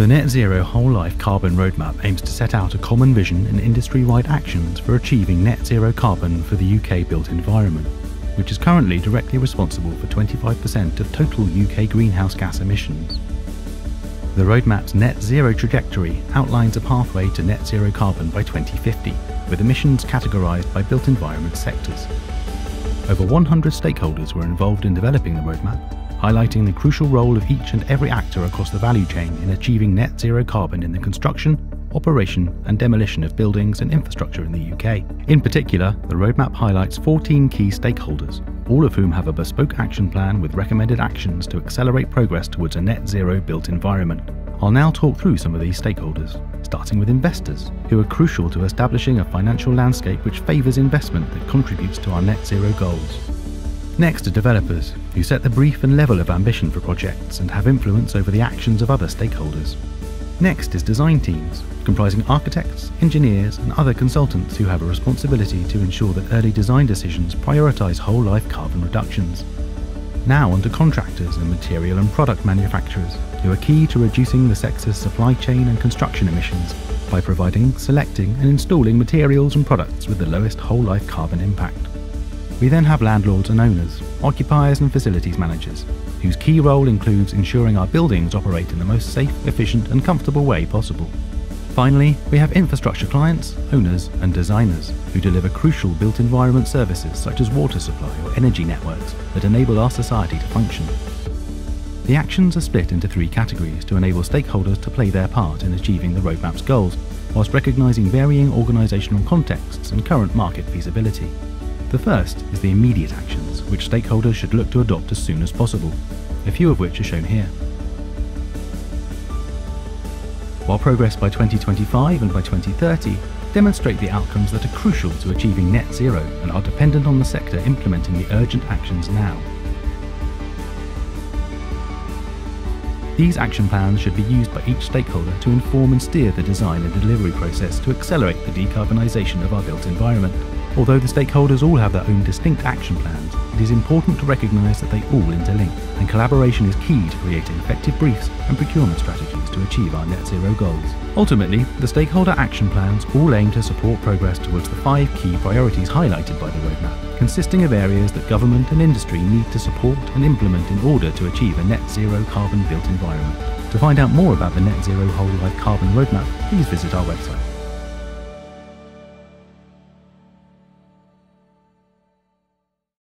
The Net Zero Whole Life Carbon Roadmap aims to set out a common vision and industry wide actions for achieving net zero carbon for the UK built environment, which is currently directly responsible for 25% of total UK greenhouse gas emissions. The roadmap's net zero trajectory outlines a pathway to net zero carbon by 2050, with emissions categorised by built environment sectors. Over 100 stakeholders were involved in developing the roadmap, highlighting the crucial role of each and every actor across the value chain in achieving net zero carbon in the construction, operation, and demolition of buildings and infrastructure in the UK. In particular, the roadmap highlights 14 key stakeholders, all of whom have a bespoke action plan with recommended actions to accelerate progress towards a net zero built environment. I'll now talk through some of these stakeholders, starting with investors, who are crucial to establishing a financial landscape which favours investment that contributes to our net zero goals. Next are developers, who set the brief and level of ambition for projects and have influence over the actions of other stakeholders. Next is design teams, comprising architects, engineers, and other consultants who have a responsibility to ensure that early design decisions prioritise whole life carbon reductions. Now onto contractors and material and product manufacturers, who are key to reducing the sector's supply chain and construction emissions by providing, selecting, and installing materials and products with the lowest whole life carbon impact. We then have landlords and owners, occupiers and facilities managers, whose key role includes ensuring our buildings operate in the most safe, efficient and comfortable way possible. Finally, we have infrastructure clients, owners and designers who deliver crucial built environment services such as water supply or energy networks that enable our society to function. The actions are split into three categories to enable stakeholders to play their part in achieving the roadmap's goals, whilst recognising varying organisational contexts and current market feasibility. The first is the immediate actions, which stakeholders should look to adopt as soon as possible, a few of which are shown here. While progress by 2025 and by 2030 demonstrate the outcomes that are crucial to achieving net zero and are dependent on the sector implementing the urgent actions now. These action plans should be used by each stakeholder to inform and steer the design and delivery process to accelerate the decarbonisation of our built environment. Although the stakeholders all have their own distinct action plans, it is important to recognise that they all interlink, and collaboration is key to creating effective briefs and procurement strategies to achieve our net zero goals. Ultimately, the stakeholder action plans all aim to support progress towards the five key priorities highlighted by the roadmap, consisting of areas that government and industry need to support and implement in order to achieve a net zero carbon built environment. To find out more about the Net Zero Whole Life Carbon Roadmap, please visit our website.